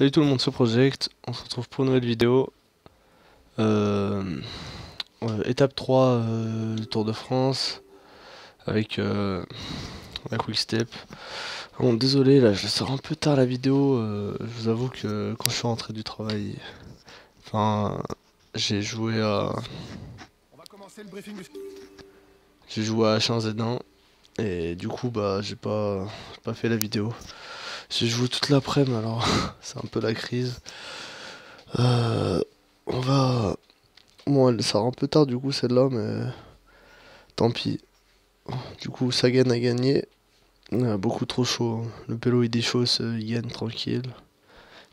Salut tout le monde sur Project, on se retrouve pour une nouvelle vidéo. Euh, euh, étape 3 euh, du Tour de France avec la Quick Step. Bon désolé là je sors un peu tard la vidéo, je vous avoue que quand je suis rentré du travail, enfin j'ai joué à... J'ai joué à H1Z1 et du coup bah j'ai pas, pas fait la vidéo. J'ai joué toute l'après-midi, alors c'est un peu la crise. Euh, on va... Bon, ça sort un peu tard du coup celle-là, mais tant pis. Du coup, Sagan a gagné. beaucoup trop chaud. Hein. Le pélo il déchausse, il gagne tranquille.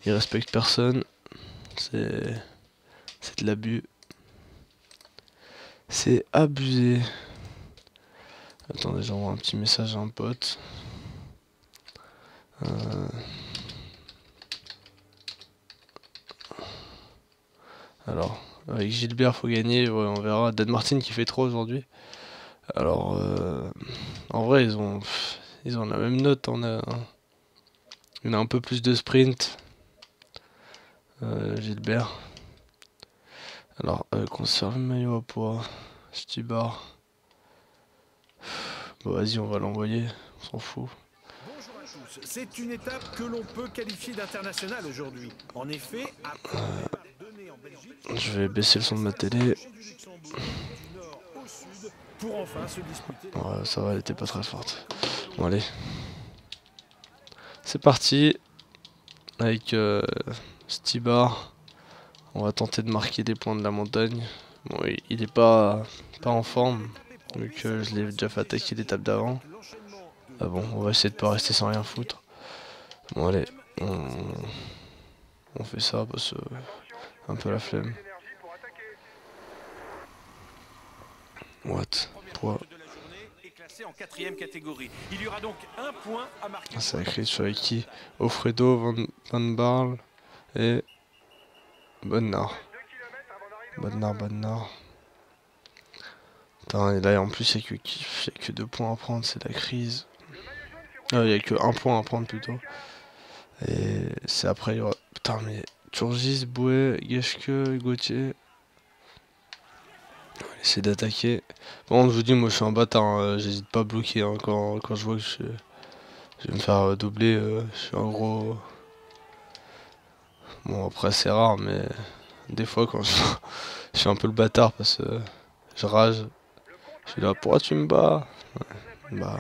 Il respecte personne. C'est... C'est de l'abus. C'est abusé. Attendez, j'envoie un petit message à un pote. Euh, alors, avec Gilbert, faut gagner. on verra. Dan Martin qui fait trop aujourd'hui. Alors, euh, en vrai, ils ont, ils ont la même note. On a, on a un peu plus de sprint. Euh, Gilbert. Alors, conserve le maillot à poids. Stibar. Bon, vas-y, on va l'envoyer. On s'en fout. C'est une étape que l'on peut qualifier d'international aujourd'hui. En effet, après en Belgique, je vais baisser le son de ma télé. Pour enfin se disputer. Ouais, ça va, elle était pas très forte. Bon, allez. C'est parti. Avec euh, Stibar. On va tenter de marquer des points de la montagne. Bon, il est pas, pas en forme. Vu que je l'ai déjà fait attaquer l'étape d'avant. Ah bon, on va essayer de pas rester sans rien foutre. Bon allez, on, fait ça parce que un peu la flemme. What? Poids. Ah, c'est écrit sur qui? Offredo, Van, Van Barl et Bonnard. Bonnard, Bonnard. Putain, et là en plus il n'y a, que deux points à prendre, c'est la crise. Il n'y a que un point à prendre plutôt. Et c'est après, il y aura... Putain, mais Turgis, Boué, Geshke, Gauthier. On va essayer d'attaquer. Bon, je vous dis, moi je suis un bâtard, hein. j'hésite pas à bloquer hein, quand, je vois que je, vais me faire doubler. Euh, je suis un gros. Bon, après, c'est rare, mais des fois, quand je, je suis un peu le bâtard parce que je rage, je suis là, pourquoi tu me bats? Bah.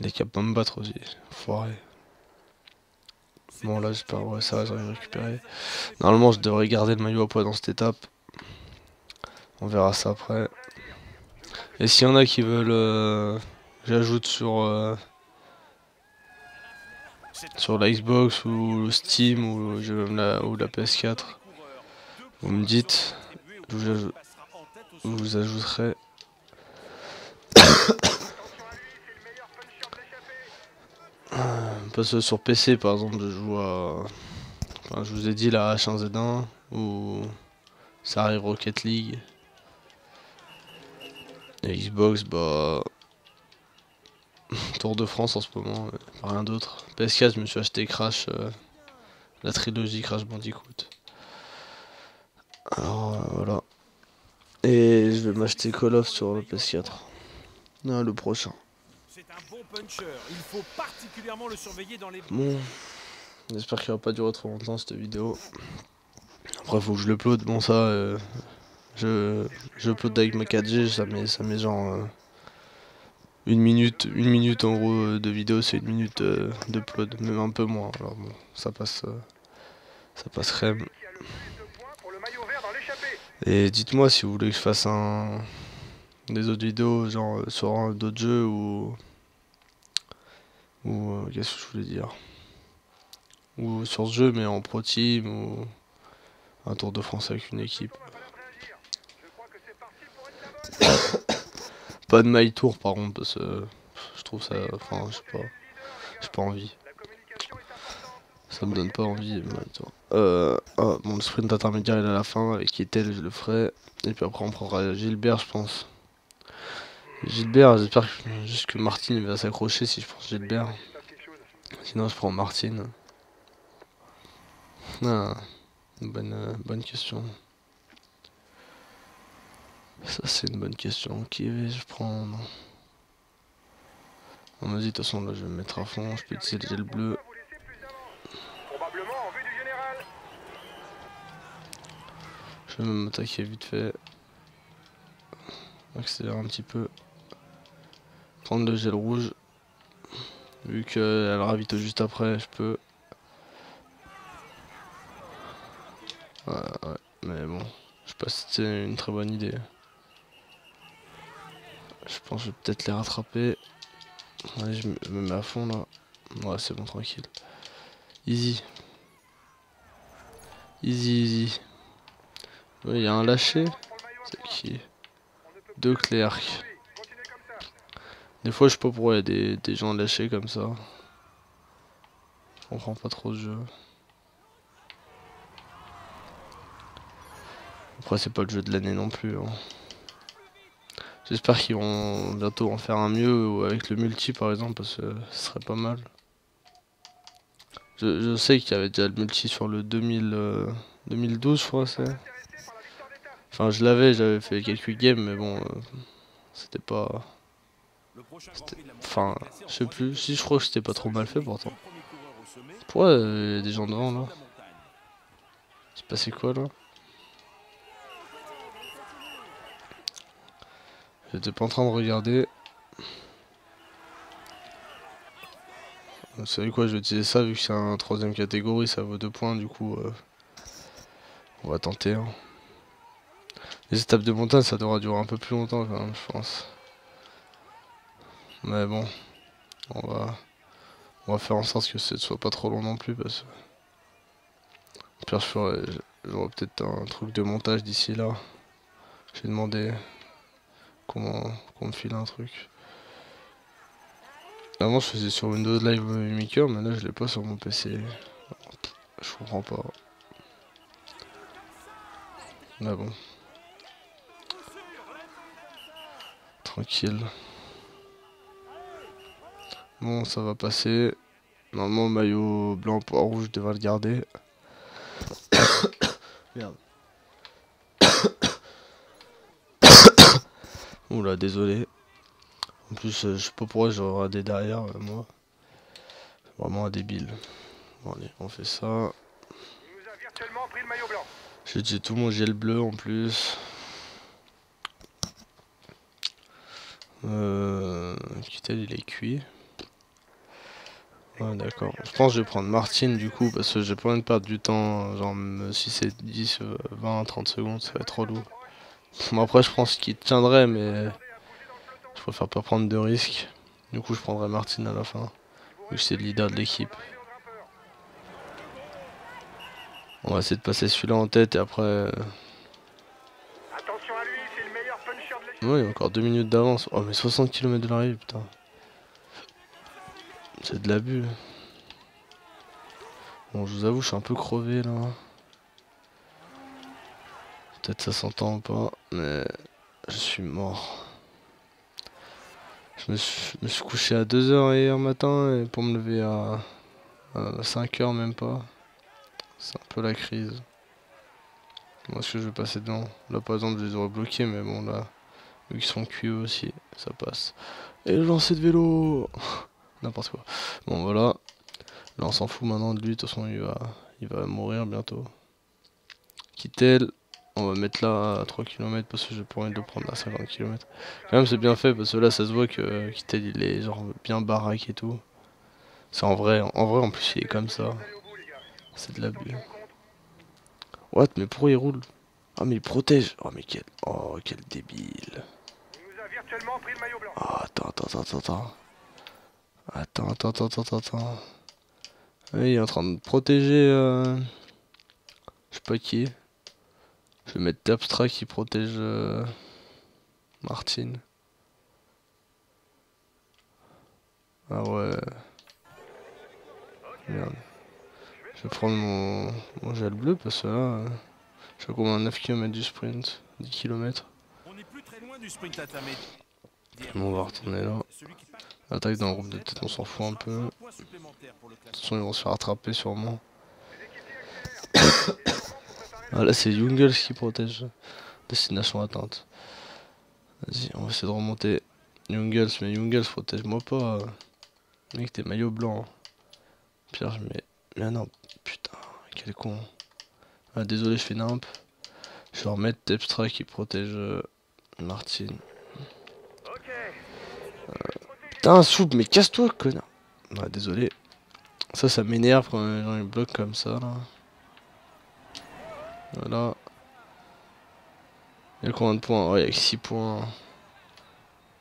Il est capable de me battre aussi. Foiré. Bon là j'espère ouais ça va j'arrive récupérer. Normalement je devrais garder le maillot à poids dans cette étape. On verra ça après. Et s'il y en a qui veulent euh, j'ajoute sur euh, sur la Xbox ou le Steam ou, la, ou la PS4, vous me dites, je vous ajouterai Parce que sur PC, par exemple, je joue à... Enfin, je vous ai dit la H1Z1, ou ça arrive Rocket League. Et Xbox, bah... Tour de France en ce moment, rien d'autre. PS4, je me suis acheté Crash, euh, la trilogie Crash Bandicoot. Alors, euh, voilà. Et je vais m'acheter Call of sur le PS4. Non, le prochain. Il faut particulièrement le surveiller dans les... Bon, j'espère qu'il va pas durer trop longtemps cette vidéo. Après, faut que je l'upload. Bon, ça, euh, je, je upload avec ma 4G, ça met, ça met genre euh, une minute, une minute en gros euh, de vidéo, c'est une minute euh, d'upload, même un peu moins. Alors bon, ça passe, ça passe crème. Et dites-moi si vous voulez que je fasse un des autres vidéos, genre sur d'autres jeux ou ou euh, qu'est-ce que je voulais dire Ou sur ce jeu mais en pro team ou un tour de France avec une équipe. pas de my tour par contre parce que je trouve ça. Enfin je sais pas. J'ai pas envie. Ça me donne pas envie. Euh, ah, mon sprint intermédiaire est à la fin. Avec Etel je le ferai. Et puis après on prendra Gilbert je pense. Gilbert, j'espère juste que Martine va s'accrocher si je prends Gilbert. Sinon je prends Martine. Ah, bonne, euh, bonne question. Ça c'est une bonne question. Qui vais-je prendre? On m'a dit de toute façon là je vais me mettre à fond, je peux utiliser le bleu. Je vais même m'attaquer vite fait. Accélérer un petit peu. Prendre le gel rouge. Vu qu'elle ravite juste après, je peux. Ouais, ouais, mais bon. Je sais pas si c'était une très bonne idée. Je pense que je vais peut-être les rattraper. Je me mets à fond là. Ouais, c'est bon, tranquille. Easy. Easy, easy. il y a un lâché. C'est qui? Deux clercs. Des fois, je sais pas pourquoi il y a des, gens lâchés comme ça. Je comprends pas trop ce jeu. Après, c'est pas le jeu de l'année non plus. Hein. J'espère qu'ils vont bientôt en faire un mieux avec le multi par exemple parce que ce serait pas mal. Je, sais qu'il y avait déjà le multi sur le 2000, 2012 euh, je crois c'est. Enfin je l'avais, j'avais fait quelques games mais bon euh, c'était pas... Enfin je sais plus, si je crois que c'était pas trop mal fait pourtant. Pourquoi il y a des gens devant là C'est passé quoi là J'étais pas en train de regarder. Vous savez quoi, je vais utiliser ça vu que c'est un troisième catégorie, ça vaut deux points du coup. Euh, on va tenter. Hein. Les étapes de montagne, ça devra durer un peu plus longtemps quand même, je pense. Mais bon, on va, on va faire en sorte que ce ne soit pas trop long non plus parce que. Pire, j'aurai peut-être un truc de montage d'ici là. J'ai demandé qu'on me file un truc. Avant je faisais sur Windows Live Maker mais là je l'ai pas sur mon PC. Je comprends pas. Mais bon. Tranquille. Bon ça va passer. Normalement maillot blanc pour rouge devrait le garder. Merde. Oula, désolé. En plus, euh, je sais pas pourquoi j'aurais des derrière, euh, moi. Vraiment un débile. Bon, allez, on fait ça. J'ai tout mon gel bleu en plus. Euh. il est cuit. Ouais, d'accord. Je pense que je vais prendre Martine du coup, parce que j'ai pas envie de perdre du temps. Genre, si c'est 10, 20, 30 secondes, ça va être trop lourd. Bon, après, je pense qu'il tiendrait, mais je préfère pas prendre de risques. Du coup, je prendrai Martin à la fin, vu que c'est le leader de l'équipe. On va essayer de passer celui-là en tête et après. Euh, oui, il y a encore 2 minutes d'avance. Oh, mais 60 km de l'arrivée, putain. C'est de l'abus. Bon, je vous avoue, je suis un peu crevé là. Peut-être ça s'entend ou pas, mais je suis mort. Je me suis, couché à 2h hier matin et pour me lever à, 5h même pas. C'est un peu la crise. Moi ce que je vais passer dedans Là par exemple je les aurais bloqués mais bon là vu qu'ils sont cuits aussi ça passe. Et le lancer de vélo N'importe quoi. Bon voilà. Là on s'en fout maintenant de lui, de toute façon il va, il va mourir bientôt. Kittel, on va mettre là à 3 km parce que j'ai pas envie de le prendre à 50 km. Quand même c'est bien fait parce que là ça se voit que Kittel il est genre bien baraque et tout. C'est en vrai, en vrai en plus il est comme ça. C'est de l'abus. What? Mais pourquoi il roule? Ah mais il protège Oh mais quel... Oh quel débile Oh attends attends attends attends Attends attends attends attends attends Il est en train de protéger euh... Je sais pas qui je vais mettre Tapstra qui protège euh, Martine. Ah ouais. Merde. Je vais prendre mon, mon gel bleu parce que là, je suis à combien 9 km du sprint 10 km On est plus très loin du sprint Bon, on va retourner là. Attaque dans le groupe de tête, on s'en fout un peu. De toute façon, ils vont se faire attraper sûrement. Ah là c'est Jungles qui protège. Destination atteinte. Vas-y, on va essayer de remonter. Jungles, mais Jungles protège-moi pas. Mec, t'es maillot blanc. Pierre, je mets. Mais non, putain, quel con. Ah, désolé, je fais nimp. Je vais remettre Tepstra qui protège euh, Martine. Euh, putain, soupe, mais casse-toi, connard. Ouais, désolé. Ça, ça m'énerve quand les gens bloquent comme ça, là. Voilà. Il y a combien de points? Ouais, il y a 6 points.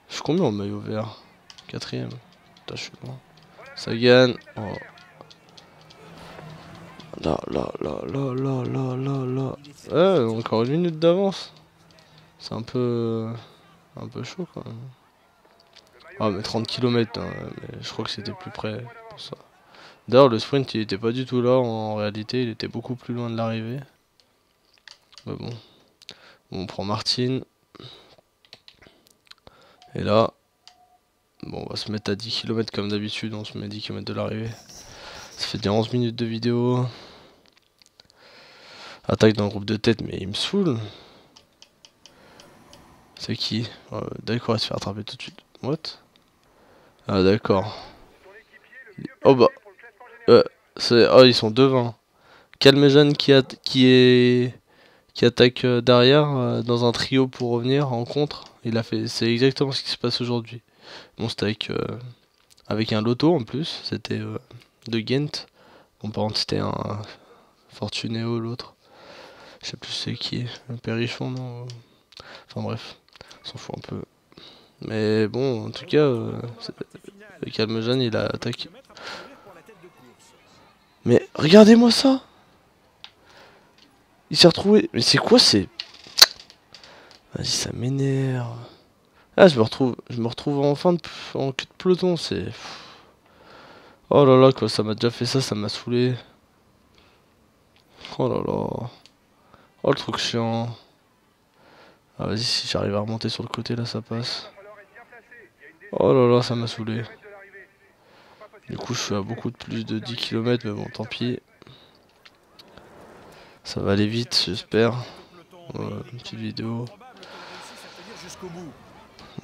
Je suis combien en maillot vert? Quatrième. Putain, je suis. Ça gagne. Oh. Là, là, là, là, là, là, là, là. Ouais, encore une minute d'avance. C'est un peu... Un peu chaud, quand même. Ah, mais 30 km, hein, mais je crois que c'était plus près pour ça. D'ailleurs, le sprint, il était pas du tout là. En réalité, il était beaucoup plus loin de l'arrivée. Mais bon. On prend Martine. Et là, bon, on va se mettre à 10 km comme d'habitude. On se met à 10 km de l'arrivée. Ça fait déjà 11 minutes de vidéo. Attaque dans le groupe de tête, mais il me saoule. C'est qui? D'accord, il va se faire attraper tout de suite. What? Ah, d'accord. Oh bah. Euh, oh, ils sont devant. Calmejean qui, qui est qui attaque euh, derrière euh, dans un trio pour revenir en contre. Il a fait, c'est exactement ce qui se passe aujourd'hui. Bon, c'était avec, euh, avec un loto en plus. C'était de Ghent. Bon, par contre, c'était un Fortunéo l'autre. Je sais plus c'est qui. Un Périchon, non Enfin bref, on s'en fout un peu. Mais bon, en tout cas, euh, le Calme il a attaqué. Mais regardez-moi ça Il s'est retrouvé... Mais c'est quoi c'est... Vas-y, ça m'énerve. Ah, je me retrouve, je me retrouve en fin de, en queue de peloton, c'est... Oh là là, quoi, ça m'a déjà fait ça, ça m'a saoulé. Oh là là. Oh, le truc chiant. Ah, vas-y, si j'arrive à remonter sur le côté, là, ça passe. Oh là là, ça m'a saoulé. Du coup, je suis à beaucoup de plus de 10 km, mais bon, tant pis. Ça va aller vite, j'espère. une petite vidéo.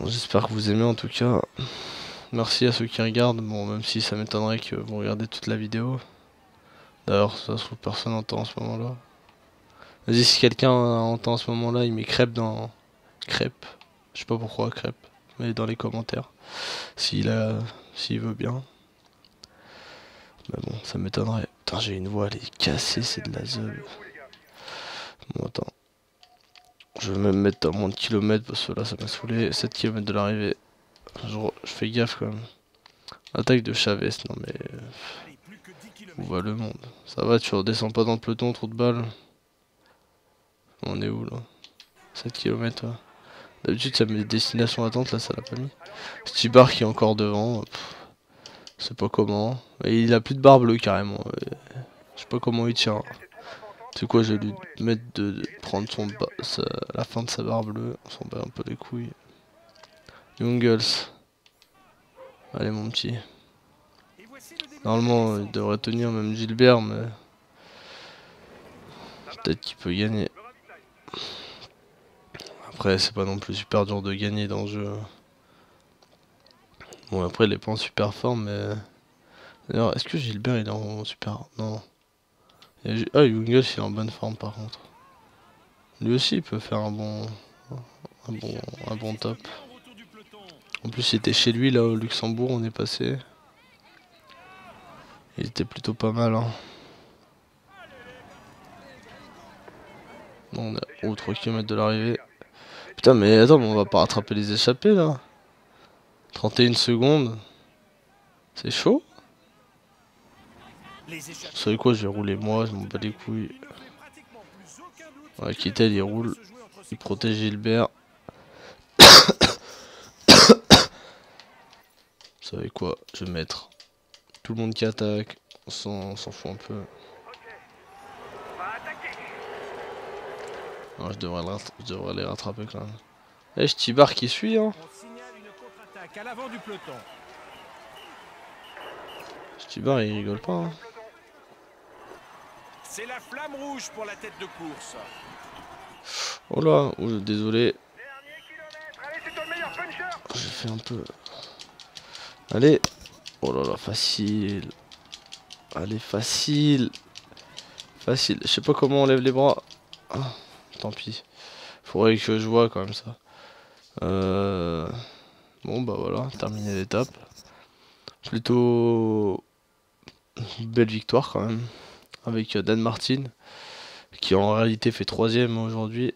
j'espère que vous aimez en tout cas. Merci à ceux qui regardent. Bon, même si ça m'étonnerait que vous regardez toute la vidéo. D'ailleurs, ça se trouve personne entend en ce moment-là. Vas-y, si quelqu'un entend en ce moment-là, il met crêpe dans... Crêpe. Je sais pas pourquoi crêpe. Mais dans les commentaires. S'il a... S'il veut bien. Mais bon, ça m'étonnerait. Putain, j'ai une voix, elle est cassée, c'est de la zeub. Bon, attends. Je vais même mettre à moins de kilomètres parce que là, ça m'a saoulé. 7 km de l'arrivée. Je, fais gaffe quand même. Attaque de Chavez, non mais... On voit le monde? Ça va, tu redescends pas dans le peloton, trop de balles. On est où là? 7 km D'habitude ça met des destinations attentes, là ça l'a pas mis. Stibar qui est encore devant. C'est pas comment. Et il a plus de barre bleue carrément. Je sais pas comment il tient. C'est quoi, je vais lui mettre de, prendre son la fin de sa barre bleue. On s'en bat un peu les couilles. Jungles. Allez mon petit. Normalement, il devrait tenir même Gilbert, mais... Peut-être qu'il peut gagner. Après, c'est pas non plus super dur de gagner dans le jeu. Bon, après, il est pas en super forme, mais... D'ailleurs, est-ce que Gilbert, il est en super... Non. Ah, il est en bonne forme, par contre. Lui aussi, il peut faire un bon... Un bon, un bon top. En plus, il était chez lui, là, au Luxembourg, on est passé. Il était plutôt pas mal. Hein. On est au 3 km de l'arrivée. Putain, mais attends, mais on va pas rattraper les échappés là. 31 secondes. C'est chaud. Vous savez quoi, je vais rouler moi, je m'en bats les couilles. Ouais, Kittel il roule. Il protège Gilbert. Vous savez quoi, je vais mettre tout le monde qui attaque, on s'en fout un peu. Je, devrais je devrais les rattraper quand même. Eh, Stibar qui suit, hein. Stibar il rigole pas, hein. C'est la flamme rouge pour la tête de course. Oh là, oh, désolé. J'ai fait un peu... Allez. Oh là là, facile. Allez, facile. Facile. Je sais pas comment on lève les bras. Ah, tant pis. Faudrait que je vois quand même ça. Euh... Bon bah voilà, terminé l'étape. Plutôt belle victoire quand même. Avec Dan Martin. Qui en réalité fait troisième aujourd'hui.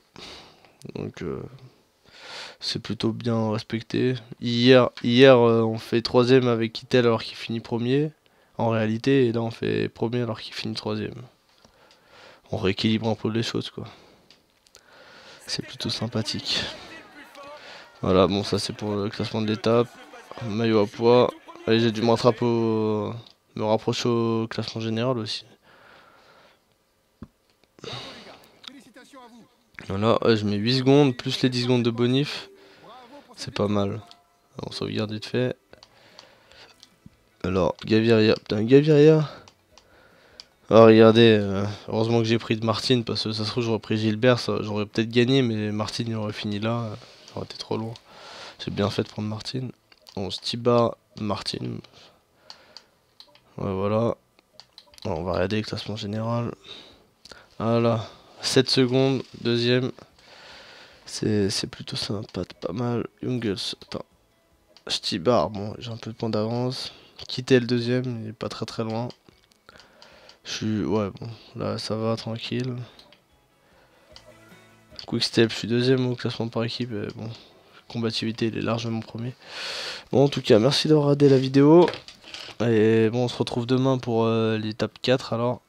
Donc euh, c'est plutôt bien respecté. Hier, hier euh, on fait troisième avec Kittel alors qu'il finit premier. En réalité, et là on fait premier alors qu'il finit troisième. On rééquilibre un peu les choses quoi. C'est plutôt sympathique. Voilà, bon ça c'est pour le classement de l'étape. Maillot à poids. Allez, j'ai dû me rattraper au... me rapprocher au classement général aussi. Voilà, je mets 8 secondes, plus les 10 secondes de bonif. C'est pas mal. On sauvegarde vite fait. Alors, Gaviria. Putain, Gaviria. Oh, regardez. Euh, heureusement que j'ai pris de Martine, parce que ça se trouve, j'aurais pris Gilbert. J'aurais peut-être gagné, mais Martine, il aurait fini là. Ça aurait été trop loin. J'ai bien fait de prendre Martine. Bon, Stiba, Martine. Ouais, voilà. on va regarder le classement général. Voilà. 7 secondes, deuxième. C'est plutôt sympa, pas mal. Jungles, attends. Stibar, bon, j'ai un peu de temps d'avance. Quitter le deuxième, il est pas très très loin. Je suis, ouais, bon, là ça va, tranquille. Quickstep, je suis deuxième au classement par équipe, bon, combativité, il est largement premier. Bon, en tout cas, merci d'avoir regardé la vidéo. Et bon, on se retrouve demain pour euh, l'étape 4 alors.